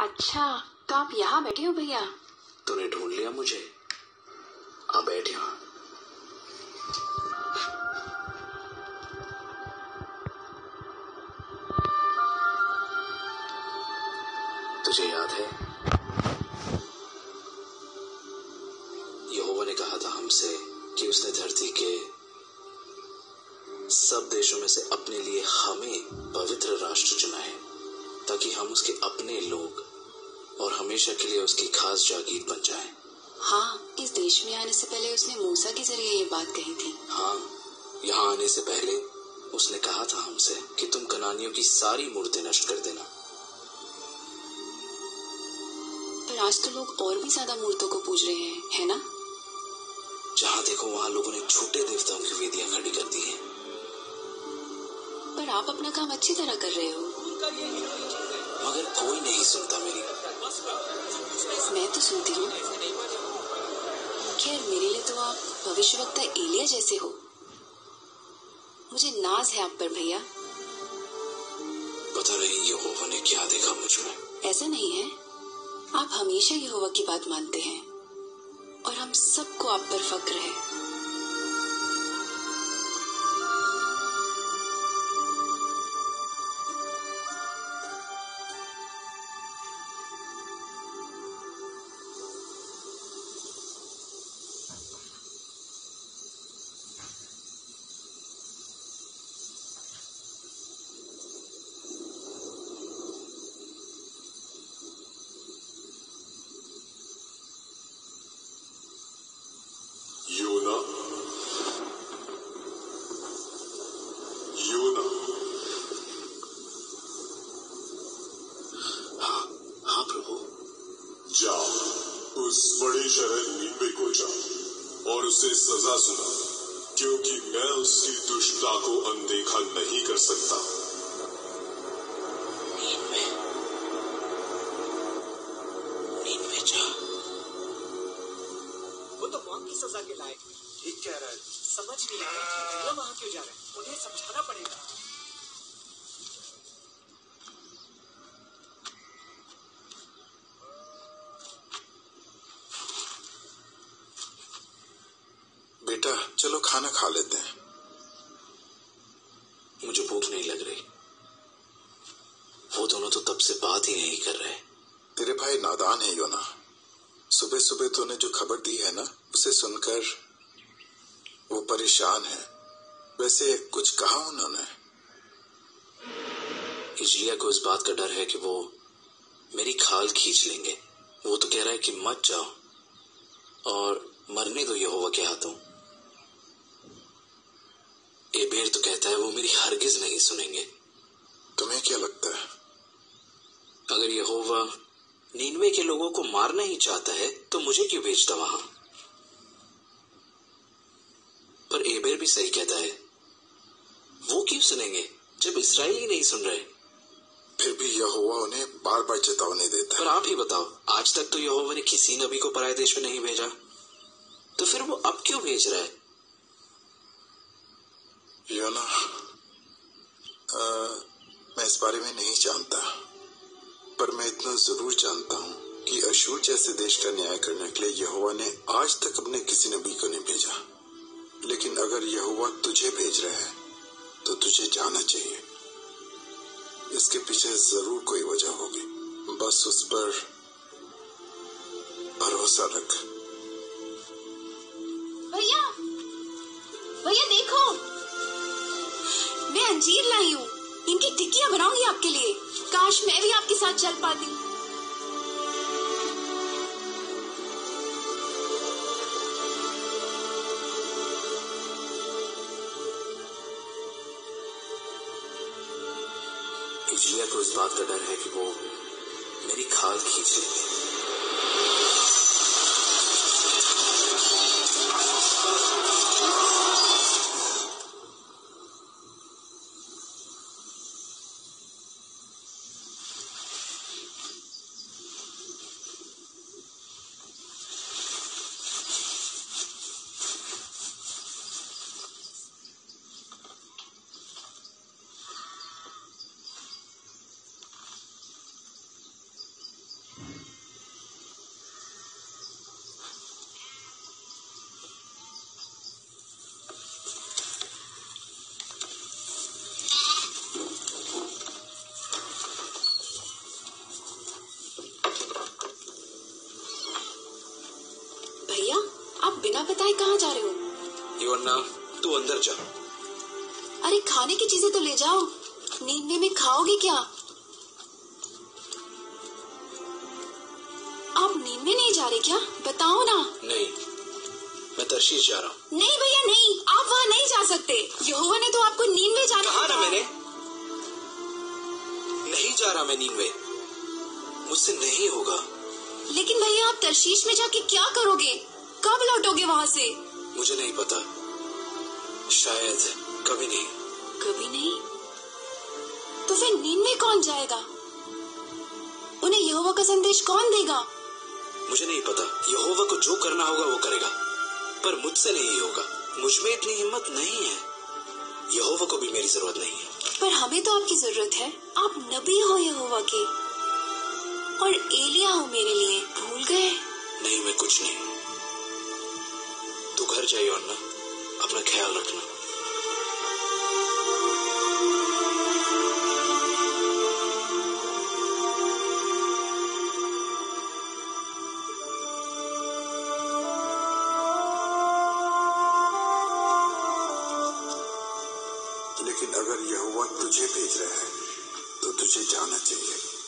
अच्छा तो आप यहाँ बैठे हो भैया। तूने ढूंढ लिया मुझे। अब बैठ यहाँ। तुझे याद है? यहोवा ने कहा था हमसे कि उसने धरती के सब देशों में से अपने लिए हमें पवित्र राष्ट्र चुना है। ताकि हम उसके अपने लोग और हमेशा के लिए उसकी खास जागीर बन जाए। हाँ इस देश में आने से पहले उसने मूसा के ज़रिए ये बात कही थी। हाँ यहाँ आने से पहले उसने कहा था हमसे कि तुम कनानियों की सारी मूर्तें नष्ट कर देना। पर आज तो लोग और भी ज़्यादा मूर्तों को पूज रहे हैं है ना? जहाँ देखो वहाँ लोगों ने छोटे देवताओं की वेदियाँ खड़ी कर दी हैं। पर आप अपना काम अच्छी तरह कर रहे हो। मगर कोई नहीं सुनता मेरी। मैं तो सुनती हूँ। खैर मेरे लिए तो आप भविष्यवक्ता एलिया जैसे हो। मुझे नाज है आप पर भैया। पता नहीं यहोवा ने क्या देखा मुझ। में ऐसा नहीं है। आप हमेशा यहोवा की बात मानते हैं। और हम सबको आप पर फक्र है। क्योंकि मैं उसकी दुष्टता को अनदेखा नहीं कर सकता। वो तो मौत की सजा के लायक ठीक कह रहा समझ नहीं आ रहा वहाँ क्यों जा रहे हैं। उन्हें समझाना पड़ेगा। चलो खाना खा लेते हैं। मुझे भूख नहीं लग रही। वो दोनों तो तब से बात ही नहीं कर रहे। तेरे भाई नादान है योना। सुबह सुबह तूने जो खबर दी है ना उसे सुनकर वो परेशान है। वैसे कुछ कहा उन्होंने? इजलिया को इस बात का डर है कि वो मेरी खाल खींच लेंगे। वो तो कह रहा है कि मत जाओ। और मरने दो यहोवा के हाथों। एबेर तो कहता है वो मेरी हरगिज नहीं सुनेंगे। तुम्हें क्या लगता है? अगर यहोवा नीनवे के लोगों को मारना ही चाहता है तो मुझे क्यों भेजता वहाँ? पर एबेर भी सही कहता है वो क्यों सुनेंगे जब इसराइल ही नहीं सुन रहे? फिर भी यहोवा उन्हें बार बार चेतावनी देता पर आप ही बताओ आज तक तो यहोवा ने किसी नबी को पराये देश में नहीं भेजा। तो फिर वो अब क्यों भेज रहा है? योना मैं इस बारे में नहीं जानता, पर मैं इतना ज़रूर जानता हूँ कि अशूर जैसे देश का न्याय करने के लिए यहोवा ने आज तक अपने किसी नबी को नहीं भेजा। लेकिन अगर यहोवा तुझे भेज रहा है तो तुझे जाना चाहिए। इसके पीछे ज़रूर कोई वजह होगी। बस उस पर भरोसा रख। अंजीर लाई हूँ। इनकी टिक्कियाँ बनाऊँगी आपके लिए। काश मैं भी आपके साथ चल पाती। इजलिया को इस बात का डर है कि वो मेरी खाल खींच अंदर अरे खाने की चीज़ें तो ले जाओ। नींद में खाओगे क्या? आप नींद में नहीं जा रहे क्या? बताओ ना। नहीं मैं तरशीश जा रहा हूँ। नहीं भैया नहीं। आप वहाँ नहीं जा सकते। यहोवा ने तो आपको नींद में जाना कहा ना मैंने? नहीं जा रहा मैं नींद में। मुझसे नहीं होगा। लेकिन भैया आप तरशीश में जाके क्या करोगे? कब लौटोगे वहाँ से? मुझे नहीं पता। शायद कभी नहीं। कभी नहीं? तो फिर नींद में कौन जाएगा? उन्हें यहोवा का संदेश कौन देगा? मुझे नहीं पता। यहोवा को जो करना होगा वो करेगा। पर मुझसे नहीं होगा। मुझमें इतनी हिम्मत नहीं है। यहोवा को भी मेरी ज़रूरत नहीं है। पर हमें तो आपकी ज़रूरत है। आप नबी हो यहोवा के। और एलिया हो मेरे लिए। भूल गए? नहीं मैं कुछ नहीं। तू घर जाइए अन्ना। अपना ख्याल रखना। लेकिन अगर यह हुआ तुझे भेज रहा है तो तुझे जाना चाहिए।